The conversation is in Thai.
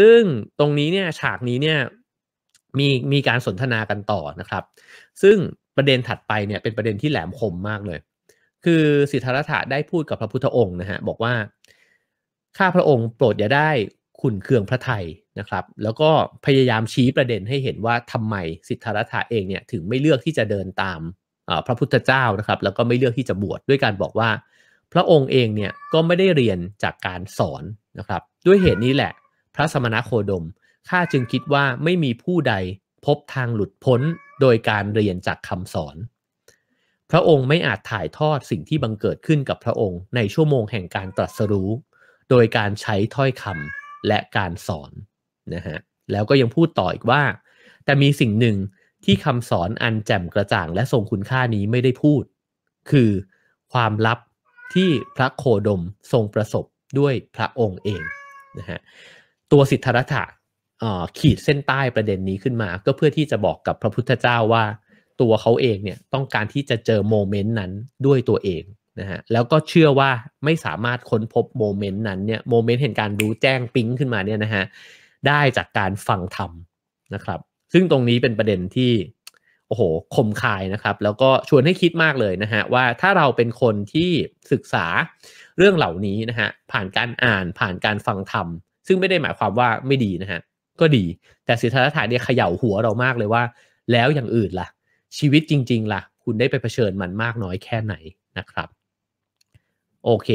ซึ่งตรงนี้เนี่ยฉากนี้เนี่ยมีมีการสนทนากันต่อนะครับ ซึ่งประเด็นถัดไปเนี่ยเป็นประเด็นที่แหลมคมมากเลย คือสิทธัตถะได้พูดกับพระพุทธองค์นะฮะบอกว่าข้าพระองค์โปรดอย่าได้ขุนเคืองพระไทยนะครับ แล้วก็พยายามชี้ประเด็นให้เห็นว่าทำไมสิทธัตถะเองเนี่ยถึงไม่เลือกที่จะเดินตามพระพุทธเจ้านะครับ แล้วก็ไม่เลือกที่จะบวชดด้วยการบอกว่า พระองค์เองเนี่ยก็ไม่ได้เรียนจากการสอนนะครับ ด้วยเหตุนี้แหละ ระสมณโคดม ข้าจึงคิดว่าไม่มีผู้ใดพบทางหลุดพ้นโดยการเรียนจากคำสอน พระองค์ไม่อาจถ่ายทอดสิ่งที่บังเกิดขึ้นกับพระองค์ในชั่วโมงแห่งการตรัสรู้ โดยการใช้ถ้อยคำและการสอนนะฮะ แล้วก็ยังพูดต่ออีกว่า แต่มีสิ่งหนึ่งที่คำสอนอันแจ่มกระจ่างและทรงคุณค่านี้ไม่ได้พูด คือความลับที่พระโคดมทรงประสบด้วยพระองค์เองนะฮะ ตัวสิทธัตถะขีดเส้นใต้ประเด็นนี้ขึ้นมา ก็เพื่อที่จะบอกกับพระพุทธเจ้าว่า ตัวเขาเองเนี่ยต้องการที่จะเจอโมเมนต์นั้นด้วยตัวเองนะฮะแล้วก็เชื่อว่าไม่สามารถค้นพบโมเมนต์นั้นเนี่ยโมเมนต์แห่งการรู้แจ้งปิ๊งขึ้นมาเนี่ยนะฮะได้จากการฟังธรรมนะครับ ซึ่งตรงนี้เป็นประเด็นที่โอ้โหคมคายนะครับ แล้วก็ชวนให้คิดมากเลยนะฮะว่าถ้าเราเป็นคนที่ศึกษาเรื่องเหล่านี้นะฮะผ่านการอ่านผ่านการฟังธรรม ซึ่งไม่ได้หมายความว่าไม่ดีนะฮะก็ดี แต่สิทธาถาเนี่ยเขย่าหัวเรามากเลยว่า แล้วอย่างอื่นล่ะ ชีวิตจริง ๆล่ะ คุณได้ไปเผชิญมันมากน้อยแค่ไหนนะครับ โอเค